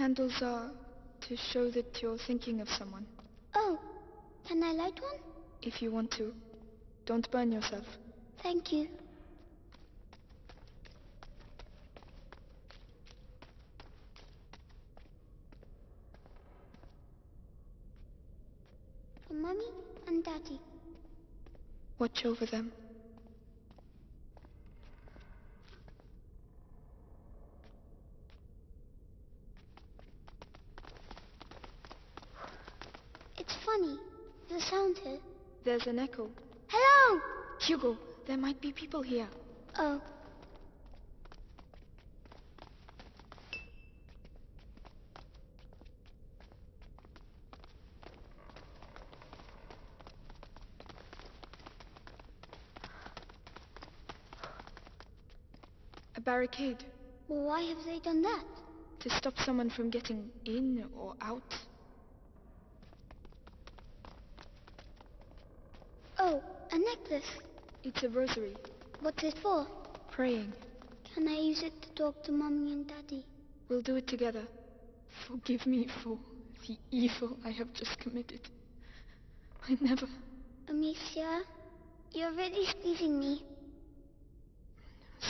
candles are to show that you're thinking of someone. Oh, can I light one? If you want to. Don't burn yourself. Thank you. For Mummy and Daddy. Watch over them. It's funny. The sound here. There's an echo. Hello! Hugo, there might be people here. Oh. A barricade. Why have they done that? To stop someone from getting in or out. Oh, a necklace. A rosary. What's it for? Praying. Can I use it to talk to Mommy and Daddy? We'll do it together. Forgive me for the evil I have just committed. I never... Amicia, you're really squeezing me.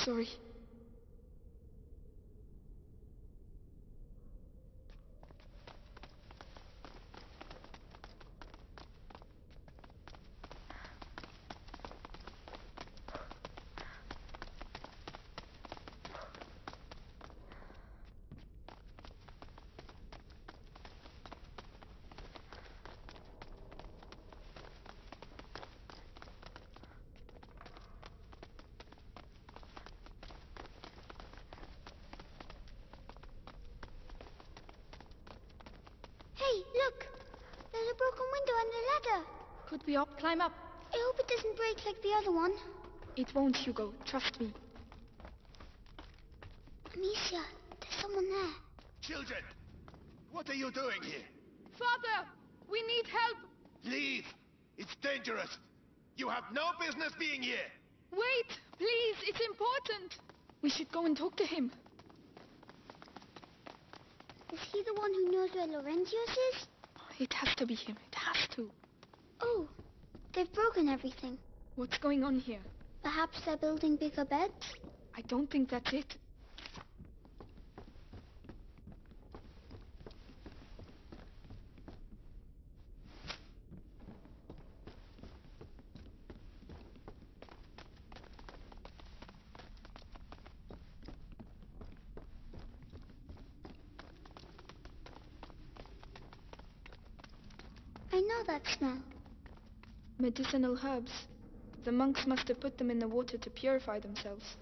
Sorry. Hey, look! There's a broken window and a ladder. Could we all climb up? I hope it doesn't break like the other one. It won't, Hugo. Trust me. Amicia, there's someone there. Children, what are you doing here? Father! We need help! Leave! It's dangerous! You have no business being here! Wait! Please! It's important! We should go and talk to him. Is he the one who knows where Laurentius is? It has to be him. It has to. Oh, they've broken everything. What's going on here? Perhaps they're building bigger beds? I don't think that's it. I know that smell. Medicinal herbs. The monks must have put them in the water to purify themselves.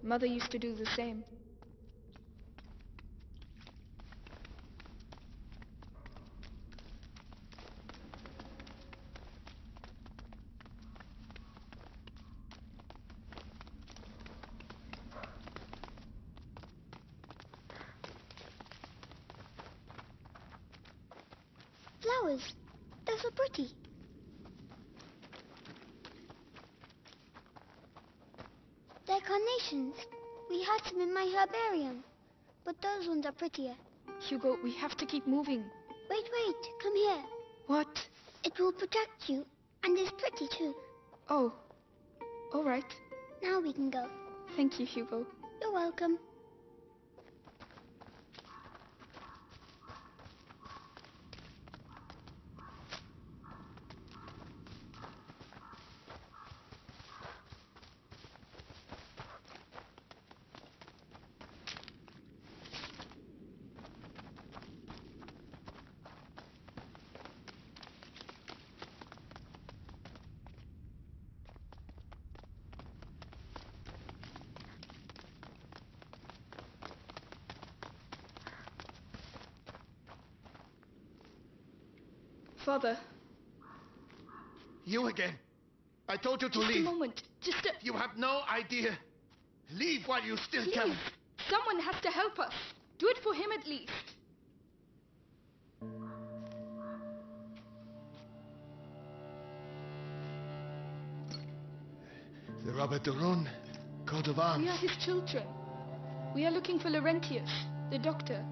Mother used to do the same. Flowers. They're so pretty. They're We had some in my herbarium. But those ones are prettier. Hugo, we have to keep moving. Wait, wait. Come here. What? It will protect you. And it's pretty too. Oh. All right. Now we can go. Thank you, Hugo. You're welcome. Father, You again! I told you to just a leave! moment. Just a... You have no idea! Leave while you still Please. can! Someone has to help us. Do it for him at least. The Robert de Rune, coat of arms. We are his children. We are looking for Laurentius, the doctor.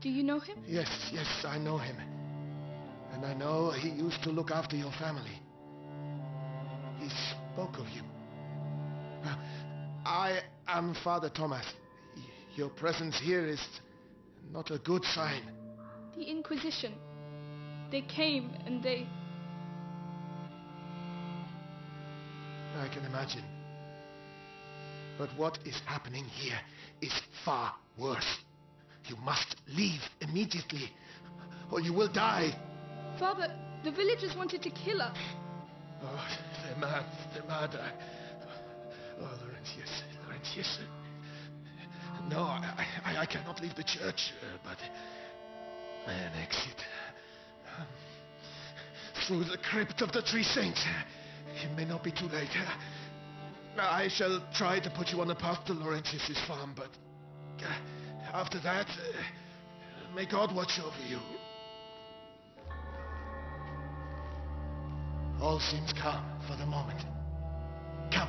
Do you know him? Yes, yes, I know him. And I know he used to look after your family. He spoke of you. I am Father Thomas. Your presence here is not a good sign. The Inquisition. They came and they. I can imagine. But what is happening here is far worse. You must leave immediately, or you will die. Father, the villagers wanted to kill us. Oh, they're mad. They're mad. I... Oh, Laurentius. Laurentius. No, I, I, I cannot leave the church, uh, but an exit. Um, through the crypt of the Three Saints. It may not be too late. I shall try to put you on the path to Laurentius's farm, but uh, after that, uh, may God watch over you. All seems calm for the moment. Come.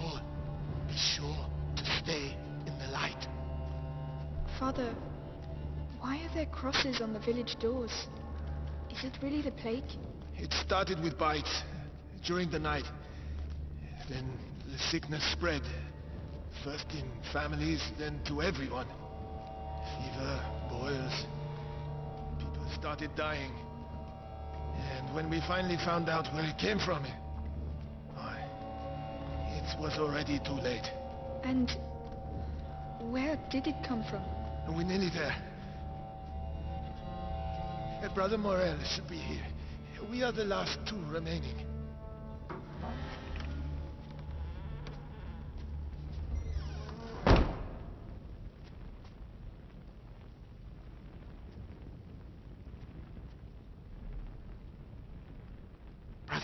All, be sure to stay in the light. Father, why are there crosses on the village doors? Is it really the plague? It started with bites during the night. Then the sickness spread. First in families, then to everyone. Fever, boils. People started dying. And when we finally found out where it came from, why, it was already too late. And where did it come from? We're nearly there. Brother Morel should be here. We are the last two remaining.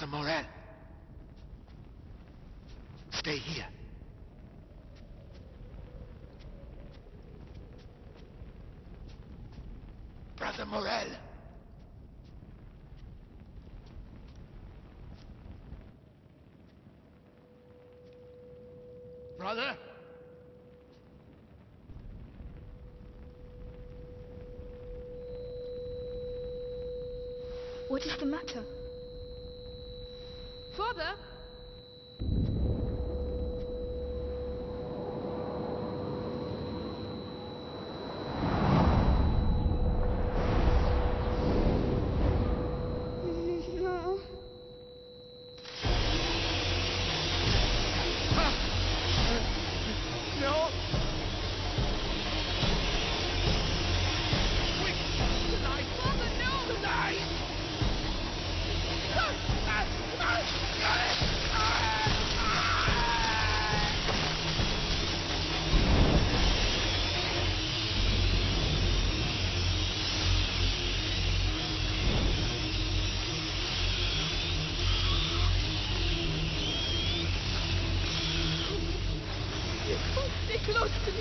Brother Morel. Stay here. Brother Morel. Brother? What is the matter? Father?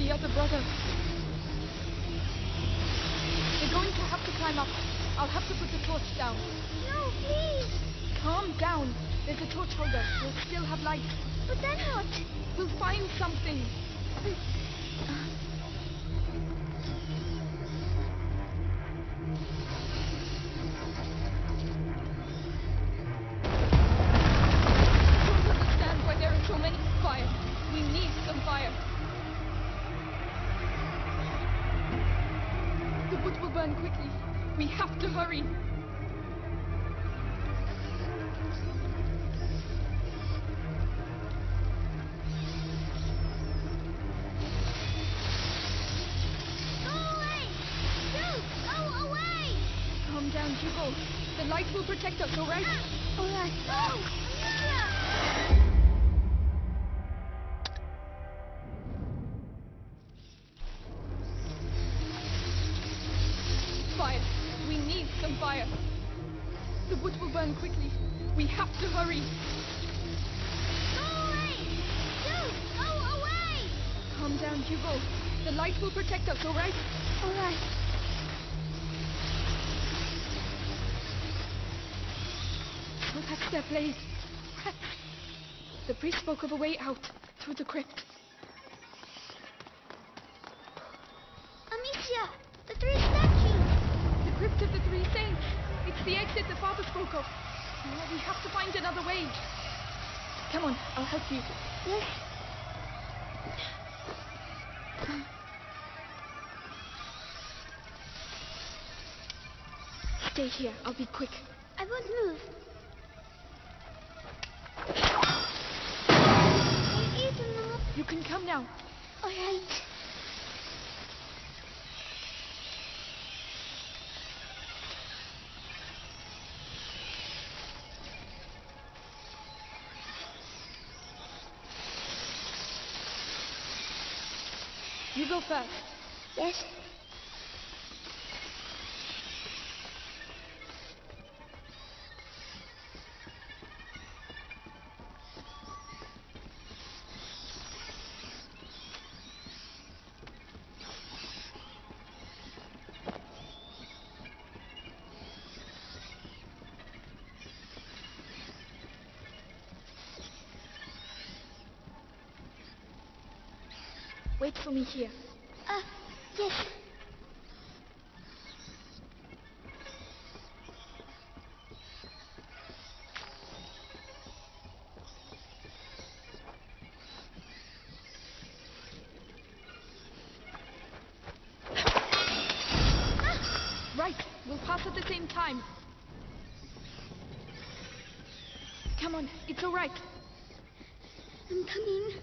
The other brother. They're going to have to climb up. I'll have to put the torch down. No, please. Calm down. There's a torch holder. We'll still have light. But then what? We'll find something. Hurry, calm down, Hugo. The light will protect us, alright? All right. Calm down, Hugo. The light will protect us, alright? All right. Oh, that's their blaze. The priest spoke of a way out, through the crypt. Amicia, the three statues. The crypt of the Three Saints. It's the exit the father spoke of. Oh, we have to find another way. Come on, I'll help you. Yes. Stay here. I'll be quick. I won't move. You can come now. All right. You go first. Yes. Wait for me here. Uh, yes. Right. We'll pass at the same time. Come on. It's all right. I'm coming.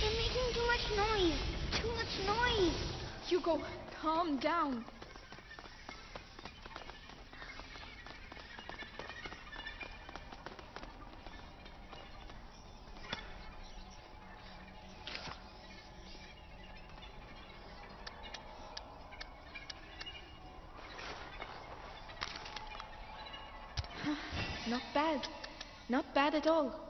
They're making too much noise. Too much noise. Hugo, calm down. Not bad. Not bad at all.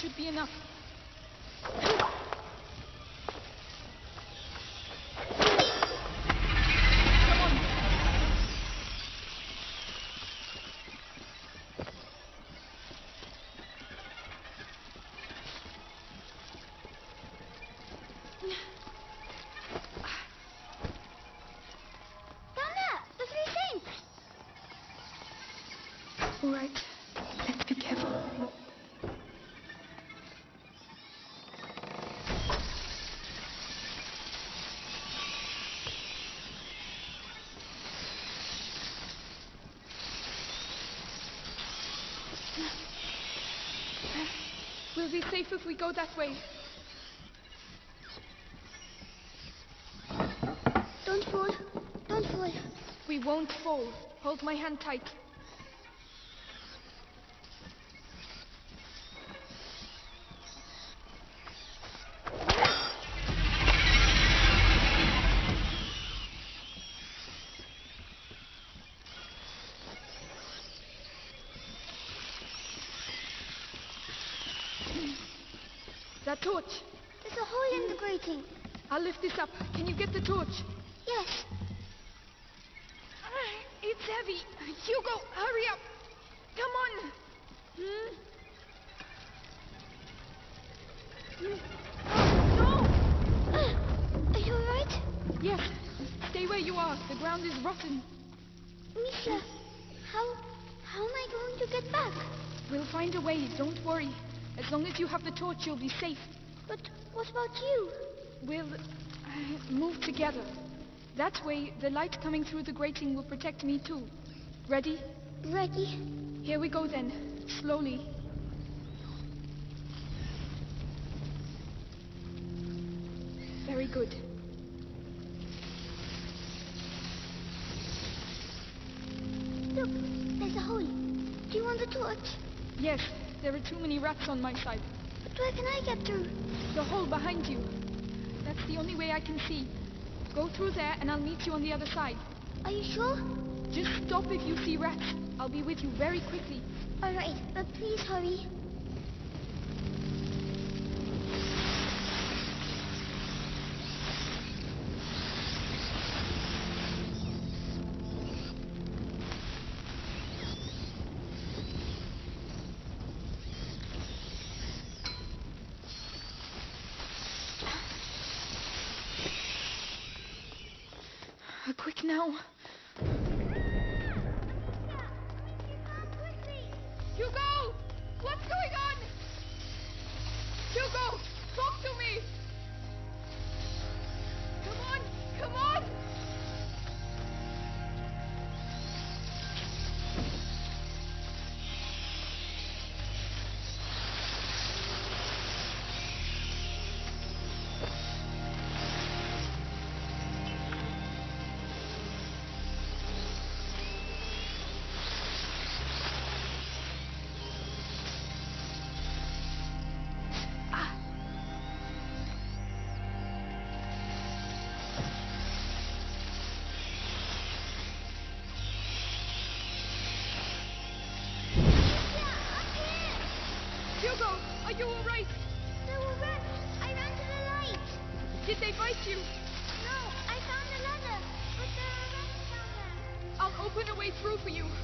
Should be enough. Come on. Down there, the three saints. All right. Let's be careful. We'll be safe if we go that way. Don't fall. Don't fall. We won't fall. Hold my hand tight. That torch. There's a hole in the grating. I'll lift this up. Can you get the torch? Yes. Ah, It's heavy. Hugo, hurry up. Come on. Hmm? No! Uh, are you alright? Yes. Stay where you are. The ground is rotten. Misha, how... how am I going to get back? We'll find a way. Don't worry. As long as you have the torch, you'll be safe. But what about you? We'll uh, move together. That way, the light coming through the grating will protect me too. Ready? Ready? Here we go then. Slowly. Very good. Look, there's a hole. Do you want the torch? Yes, there are too many rats on my side. But where can I get through? The hole behind you. That's the only way I can see. Go through there and I'll meet you on the other side. Are you sure? Just stop if you see rats. I'll be with you very quickly. Alright, but please hurry. Uh,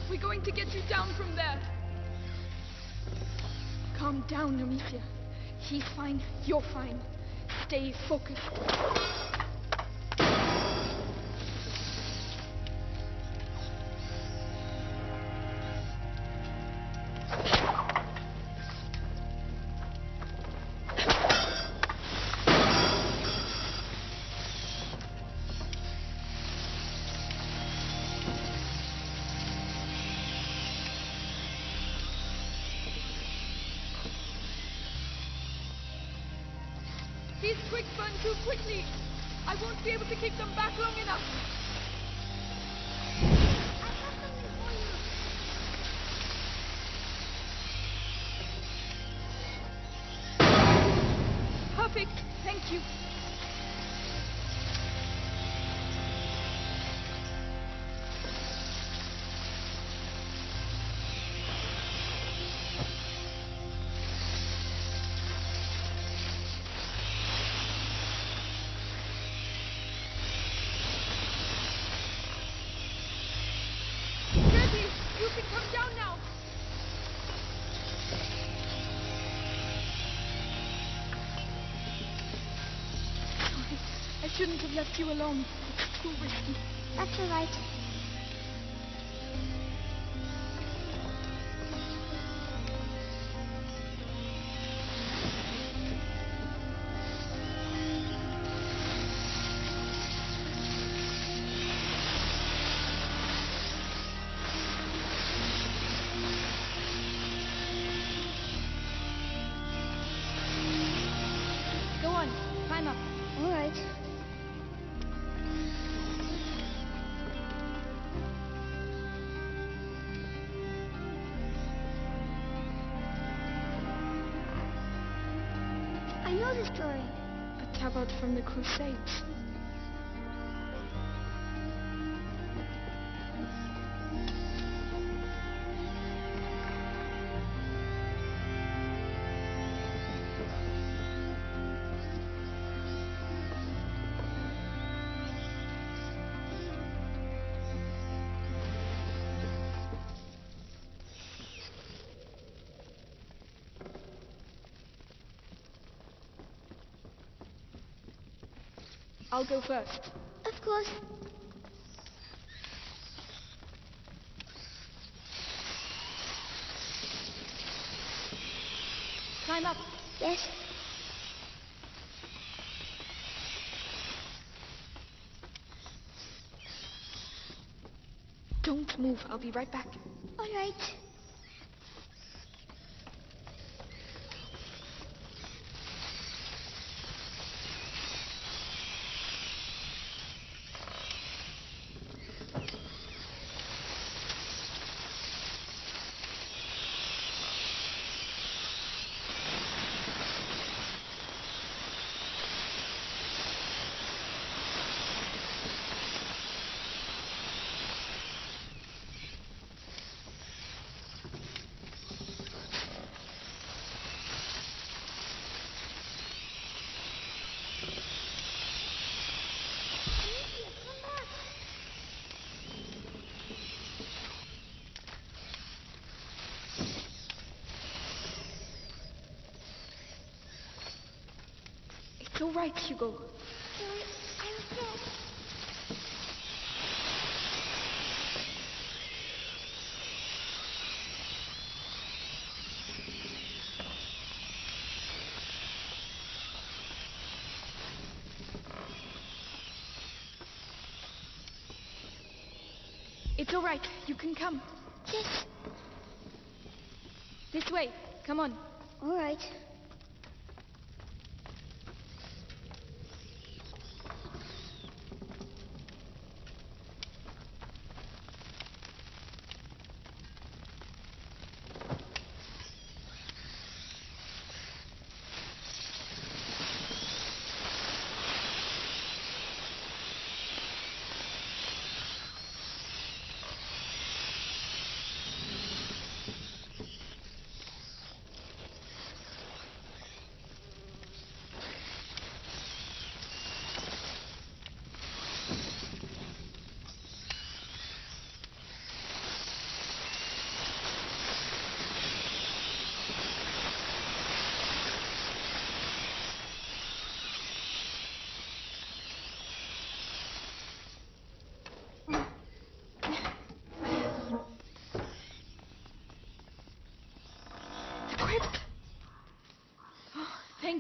We're going to get you down from there. Calm down, Amicia. He's fine. You're fine. Stay focused. These quicks burn too quickly. I won't be able to keep them back long enough. Perfect. Thank you. You alone. It's too risky. That's all right. From the Crusades. I'll go first. Of course. Climb up. Yes. Don't move. I'll be right back. All right. It's all right, Hugo. Sorry, I was scared. It's all right. You can come. Yes. This way. Come on. All right.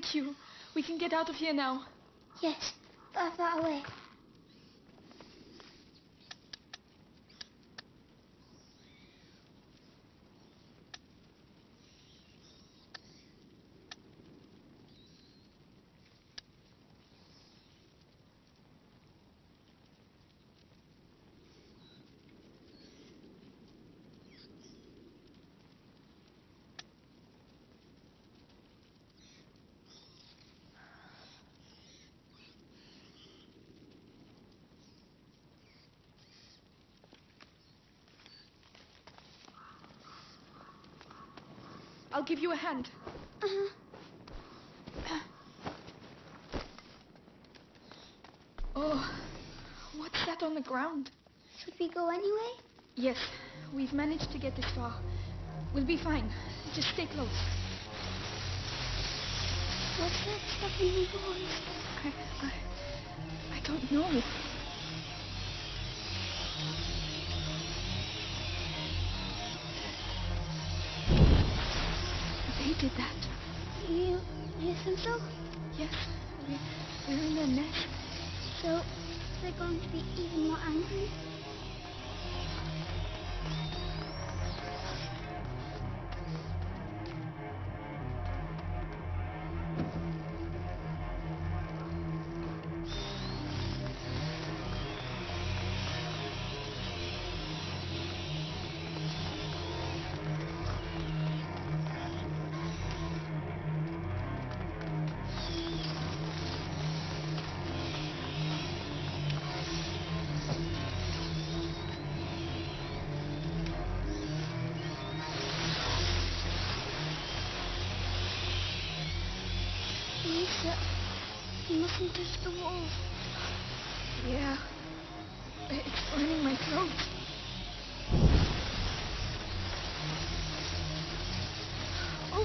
Thank you. We can get out of here now. Yes. Far, far away. I'll give you a hand. Uh-huh. Oh, what's that on the ground? Should we go anyway? Yes, we've managed to get this far. We'll be fine. Just stay close. What's that stuff in the? I, I, I don't know. Did that. You, you think so? Yes, we, we're in their nest. So they're going to be even more angry?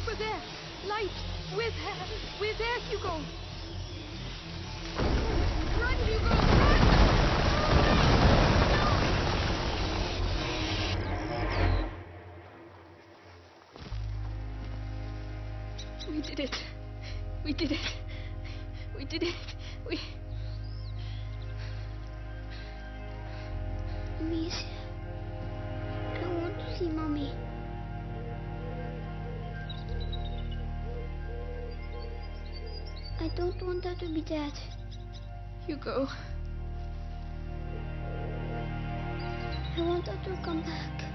Over there. Light. We're there. We're there, Hugo. Want her to be dead. You go. I want her to come back.